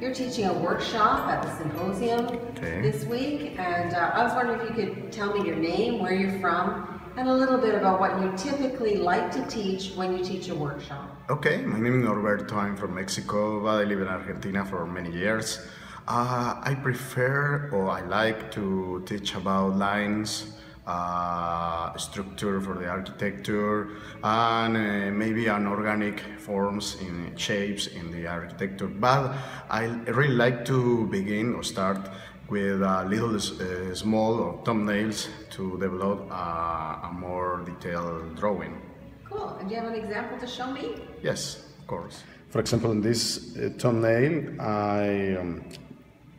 you're teaching a workshop at the symposium Okay. this week, and uh, I was wondering if you could tell me your name, where you're from, and a little bit about what you typically like to teach when you teach a workshop. Okay, my name is Norberto. I'm from Mexico, but I live in Argentina for many years. Uh, I prefer or I like to teach about lines, uh, structure for the architecture, and uh, maybe an organic forms in shapes in the architecture. But I really like to begin or start with a little uh, small or thumbnails to develop uh, a more detailed drawing. Cool. And do you have an example to show me? Yes, of course. For example, in this uh, thumbnail, I um,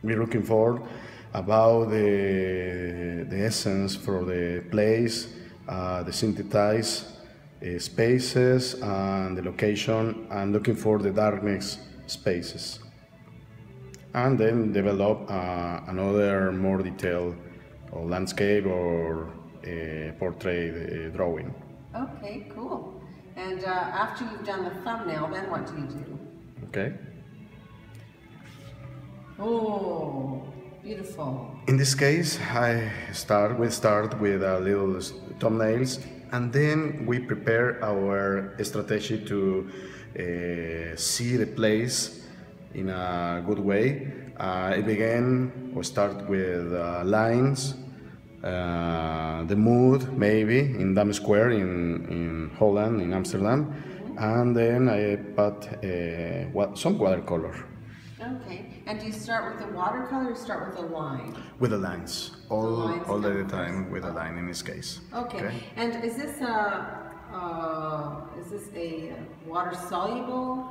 we're looking for about the, the essence for the place, uh, the synthesized uh, spaces, and the location, and looking for the darkness spaces. And then develop uh, another more detailed or landscape or uh, portrait uh, drawing. Okay, cool. And uh, after you've done the thumbnail, then what do you do? Okay. Oh, beautiful. In this case, I start. We start with a little thumbnails, and then we prepare our strategy to uh, see the place in a good way. Uh, it began. We start with uh, lines, uh, the mood maybe in Dam Square in in Holland in Amsterdam, and then I put what, some watercolor. Okay. And do you start with the watercolor or start with a line? With the lines, all lines all the time with a line in this case. Okay. And is this a uh, is this a water soluble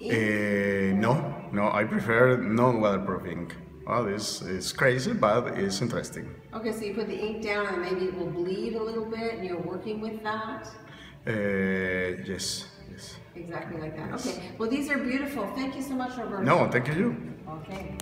ink? Uh, no, no, I prefer non-waterproof ink. Well, this is crazy, but it's interesting. okay, so you put the ink down and maybe it will bleed a little bit, and you're working with that. Uh, yes, yes. Exactly like that. Okay. Well, these are beautiful. Thank you so much, Roberto. No, thank you. Okay.